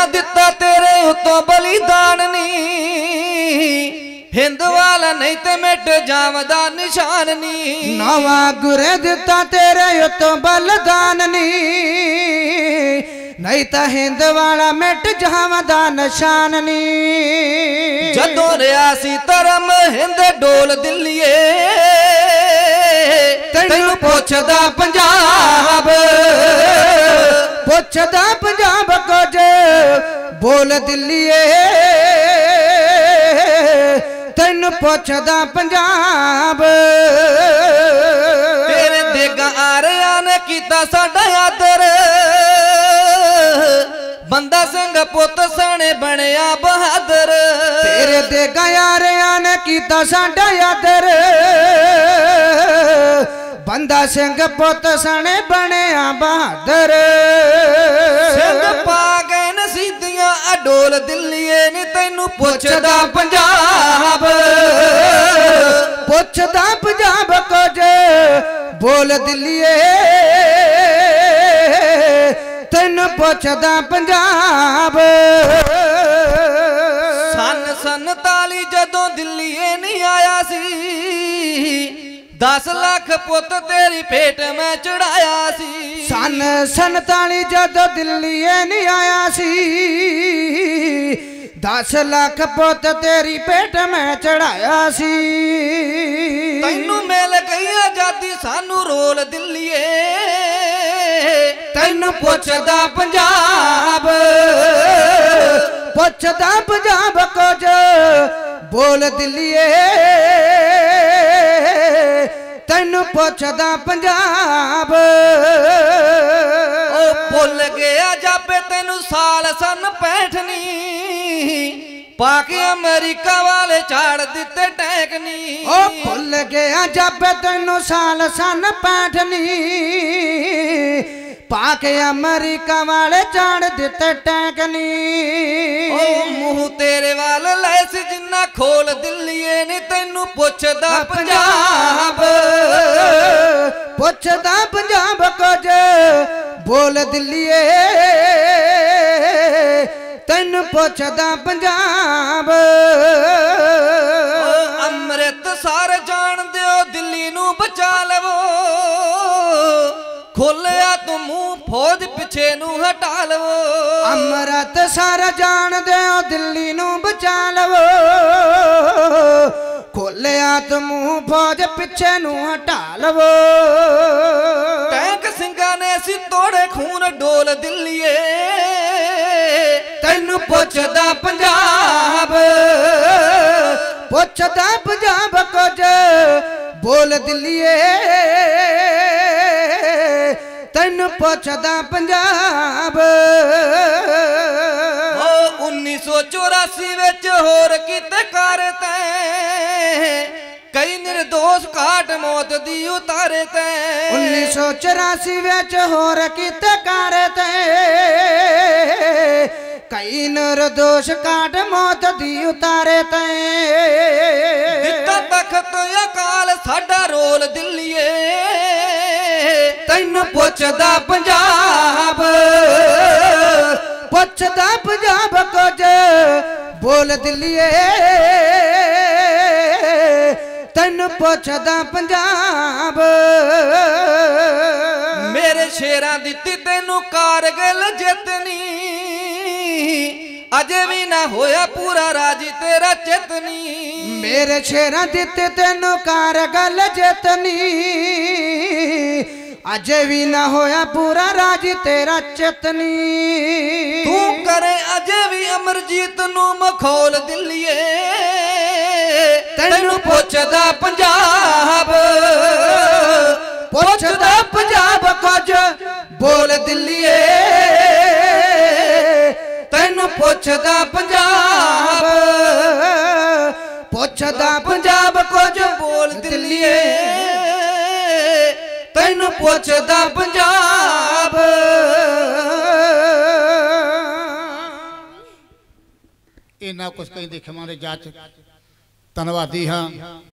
ਜਿਹੜਾ ਦਿੱਤਾ ਤੇਰੇ ਉਤੋਂ ਬਲੀਦਾਨ ਨੀ। ਹਿੰਦ ਵਾਲਾ ਨਹੀਂ ਤੇ ਮਿਟ ਜਾਵਦਾ ਨਿਸ਼ਾਨ ਨੀ। ਨਵਾਂ ਗੁਰੇ ਦਿੱਤਾ ਤੇਰੇ ਉਤੋਂ ਬਲਦਾਨ ਨੀ। ਨਹੀਂ ਤਾਂ ਹਿੰਦ ਵਾਲਾ ਮਿਟ ਜਾਵਾਂ ਦਾ ਨਿਸ਼ਾਨ ਨੀ। ਜਦੋਂ ਰਿਆ ਸੀ ਧਰਮ ਹਿੰਦ ਡੋਲ ਦਿੱਲੀਏ ਤੈਨੂੰ ਪੁੱਛਦਾ ਬੋਲ ਦਿੱਲੀਏ। ਤੈਨੂੰ ਪੁੱਛਦਾ ਪੰਜਾਬ। ਤੇਰੇ ਦੇਗਾ ਆਰਿਆਂ ਨੇ ਕੀਤਾ ਸਾਡਾ ਆਦਰ। ਬੰਦਾ ਸਿੰਘ ਪੁੱਤ ਸਣੇ ਬਣਿਆ ਬਹਾਦਰ ਤੇਰੇ ਦੇ ਗਿਆਰਿਆਂ ਨੇ ਕੀਤਾ ਸਾਡਾ ਆਦਰ। ਬੰਦਾ ਸਿੰਘ ਪੁੱਤ ਸਣੇ ਬਣਿਆ ਬਹਾਦਰ ਸਿੰਘ ਪਾ ਗਏ ਨਸੀਦੀਆਂ ਅਡੋਲ ਦਿੱਲੀਏ ਨੀ ਤੈਨੂੰ ਪੁੱਛਦਾ ਪੰਜਾਬ। ਪੁੱਛਦਾ ਪੰਜਾਬ ਕੁਝ। ਬੋਲ ਦਿੱਲੀਏ ਤੈਨੂੰ ਪੁੱਛਦਾ ਪੰਜਾਬ। ਸਨ 47 ਜਦੋਂ ਦਿੱਲੀਏ ਨਹੀਂ ਆਇਆ ਸੀ 10 ਲੱਖ ਪੁੱਤ ਤੇਰੀ ਭੇਟ ਮੈਂ ਚੜਾਇਆ ਸੀ। ਸਨ 47 ਜਦੋਂ ਦਿੱਲੀਏ ਨਹੀਂ ਆਇਆ ਸੀ 10 ਲੱਖ ਪੁੱਤ ਤੇਰੀ ਪੇਟ ਮੈਂ ਚੜਾਇਆ ਸੀ। ਤੈਨੂੰ ਮਿਲ ਗਈ ਆਜ਼ਾਦੀ ਸਾਨੂੰ ਰੋਲ ਦਿੱਲੀਏ। ਤੈਨੂੰ ਪੁੱਛਦਾ ਪੰਜਾਬ। ਪੁੱਛਦਾ ਪੰਜਾਬ ਕੁਝ। ਬੋਲ ਦਿੱਲੀਏ। ਤੈਨੂੰ ਪੁੱਛਦਾ ਪੰਜਾਬ। ਉਹ ਭੁੱਲ ਗਿਆ ਜਾਪੇ ਤੈਨੂੰ ਸਾਲ ਸਨ 65 ਨੀ ਪਾ ਕੇ ਅਮਰੀਕਾ ਵਾਲੇ ਝਾੜ ਦਿੱਤੇ ਟੈਂਕ ਨੀ। ਉਹ ਭੁੱਲ ਗਿਆ ਜੱਬ ਤੈਨੂੰ ਸਾਲ ਸਨ 65 ਨੀ। ਪਾ ਕੇ ਅਮਰੀਕਾ ਵਾਲੇ ਜਾਣ ਦਿੱਤੇ ਟੈਂਕ ਨੀ। ਉਹ ਮੂੰਹ ਤੇਰੇ ਵੱਲ ਲੈ ਸੀ ਜਿੰਨਾ ਖੋਲ ਦਿੱਲੀਏ ਨੀ ਤੈਨੂੰ ਪੁੱਛਦਾ ਪੰਜਾਬ। ਪੁੱਛਦਾ ਪੰਜਾਬ ਕੁਝ। ਬੋਲ ਦਿੱਲੀਏ। ਪੁੱਛਦਾ ਪੰਜਾਬ। ਉਹ ਅੰਮ੍ਰਿਤਸਰ ਜਾਣਦੇ ਹੋ ਦਿੱਲੀ ਨੂੰ ਬਚਾ ਲਵੋ। ਖੋਲਿਆ ਤੂੰ ਮੂੰਹ ਫੌਜ ਪਿੱਛੇ ਨੂੰ ਹਟਾ ਲਵੋ। ਅੰਮ੍ਰਿਤ ਸਰ ਜਾਣਦੇ ਹੋ ਦਿੱਲੀ ਨੂੰ ਬਚਾ ਲਵੋ। ਖੋਲਿਆ ਤੂੰ ਮੂੰਹ ਫੌਜ ਪਿੱਛੇ ਨੂੰ ਹਟਾ ਲਵੋ। ਟੈਂਕ ਸਿੰਘਾਂ ਨੇ ਸੀ ਤੋੜੇ ਖੂਨ ਡੋਲ ਦਿੱਲੀਏ। ਤੈਨੂੰ ਪੁੱਛਦਾ ਪੰਜਾਬ। ਪੁੱਛਦਾ ਪੰਜਾਬ ਕੁਝ। ਬੋਲ ਦਿੱਲੀਏ। ਤੈਨੂੰ ਪੁੱਛਦਾ ਪੰਜਾਬ। ਉਹ 1984 ਵਿੱਚ ਹੋਰ ਕਿਤੇ ਕਰ ਤੈਂ। ਕਈ ਨਿਰਦੋਸ਼ ਘਾਟ ਮੌਤ ਦੀ ਉਤਾਰੇ ਤੈਂ। 1984 ਵਿੱਚ ਹੋਰ ਕਿਤੇ ਕਰ ਤੇ। ਕਈ ਨਿਰਦੋਸ਼ ਕਾਟ ਮੌਤ ਦੀ ਉਤਾਰੇ ਤੇ। ਦਿੱਤਾ ਤਖਤ ਅਕਾਲ ਸਾਡਾ ਰੋਲ ਦਿੱਲੀਏ। ਤੈਨੂੰ ਪੁੱਛਦਾ ਪੰਜਾਬ ਪੁੱਛਦਾ ਪੰਜਾਬ ਕੁਝ। ਬੋਲ ਦਿੱਲੀਏ। ਤੈਨੂੰ ਪੁੱਛਦਾ ਪੰਜਾਬ। ਮੇਰੇ ਸ਼ੇਰਾਂ ਦਿੱਤੀ ਤੈਨੂੰ ਕਾਰਗਿਲ ਜਿੱਤਨੀ। ਅਜੇ ਵੀ ਨਾ ਹੋਇਆ ਪੂਰਾ ਰਾਜੀ ਤੇਰਾ ਚਿਤਨੀ। ਮੇਰੇ ਸ਼ੇਰਾਂ ਦਿੱਤੇ ਤੈਨੂੰ ਕਾਰਗਲ ਜਿੱਤਨੀ ਅਜੇ ਵੀ ਨਾ ਹੋਇਆ ਪੂਰਾ ਰਾਜ ਤੇਰਾ ਚਿਤਨੀ। ਤੂੰ ਕਰੇ ਅਜੇ ਵੀ ਅਮਰਜੀਤ ਨੂੰ ਮਖੌਲ ਦਿੱਲੀਏ। ਤੈਨੂੰ ਪੁੱਛਦਾ ਪੰਜਾਬ। ਪੁੱਛਦਾ ਪੰਜਾਬ ਕੁਝ ਬੋਲ ਦਿੱਲੀਏ। ਤੈਨੂੰ ਪੁੱਛਦਾ ਪੰਜਾਬ। ਪੁੱਛਦਾ ਪੰਜਾਬ ਕੁਝ ਬੋਲ ਦਿੱਲੀਏ। ਤੈਨੂੰ ਪੁੱਛਦਾ ਪੰਜਾਬ। ਇੰਨਾ ਕੁਝ ਕਹਿੰਦੇ ਦੇ ਜਾਚ। ਧੰਨਵਾਦੀ ਹਾਂ।